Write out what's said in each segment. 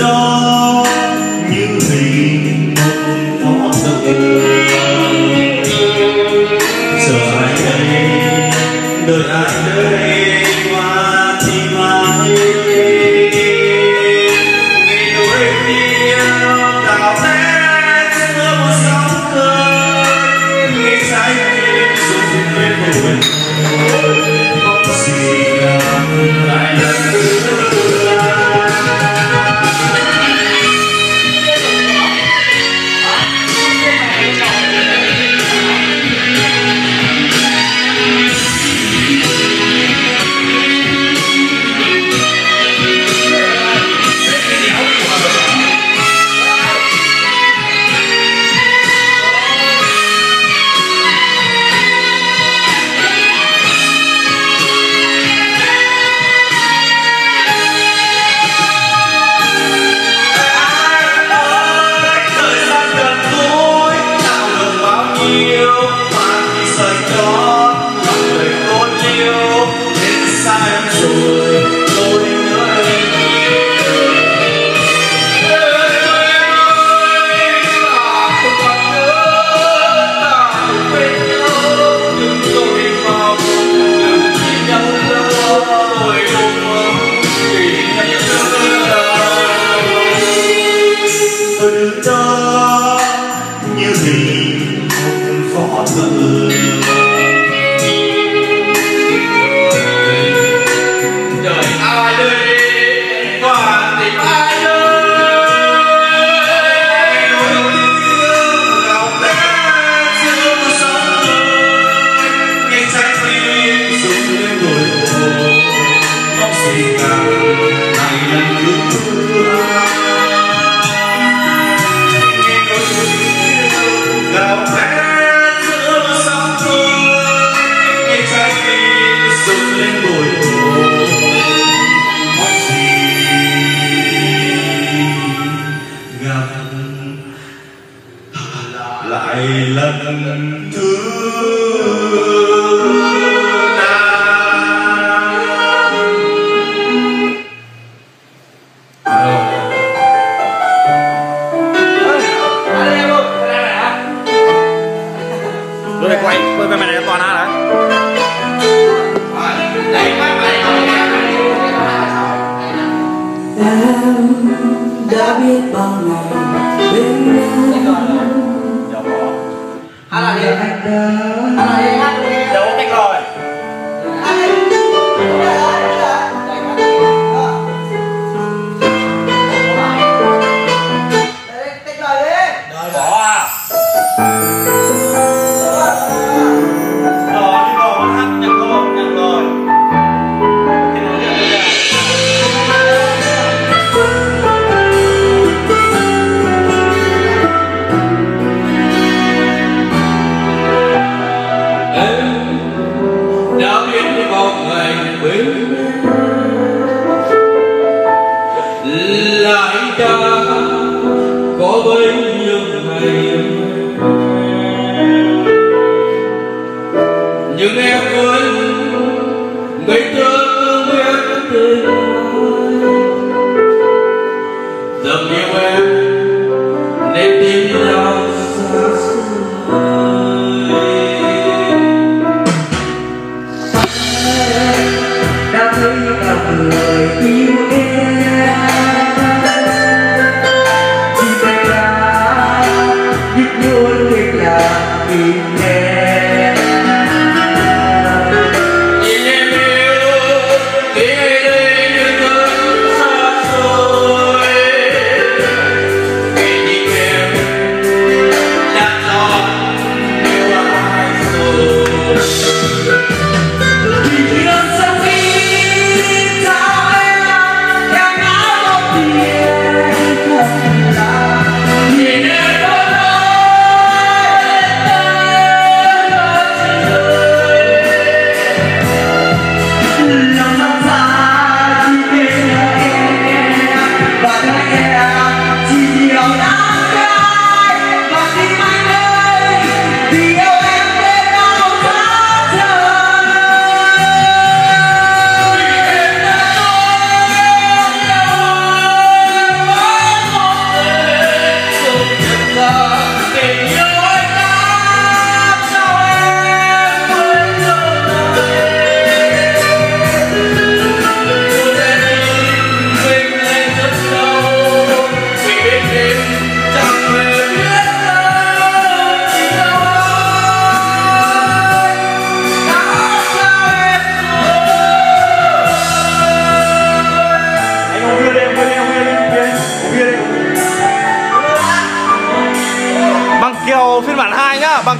đó như hình một phó tượng giờ ai đây? Đời ai đây? control. David biết Benar. Halo.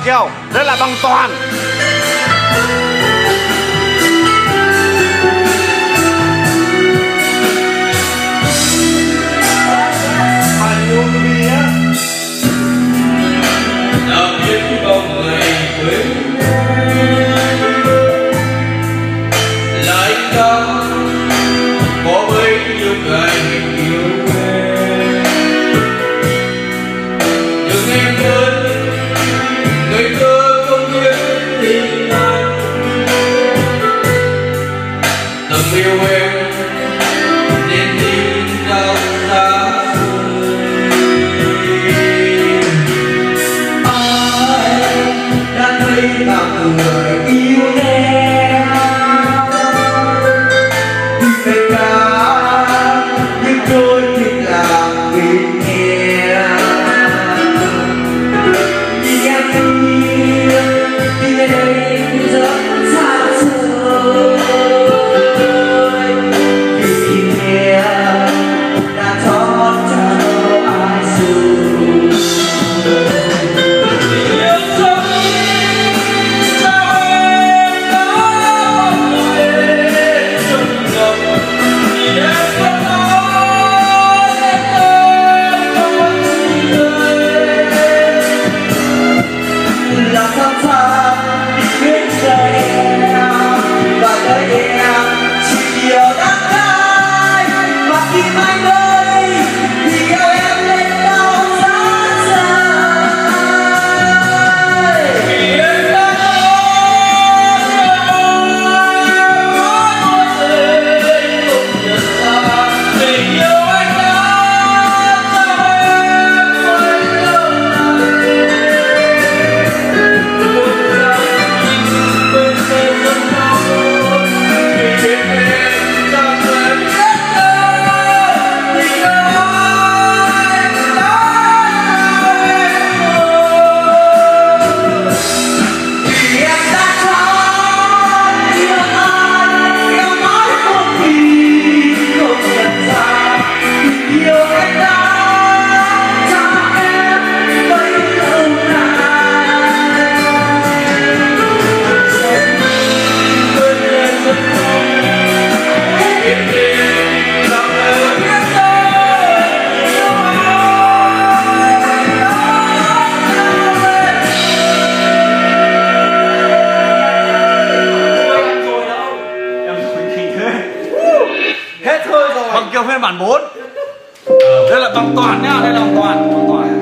kèo đây là bằng toàn. bản 4 ờ, Đây là vòng toàn nhá, đây là vòng toàn, vòng toàn.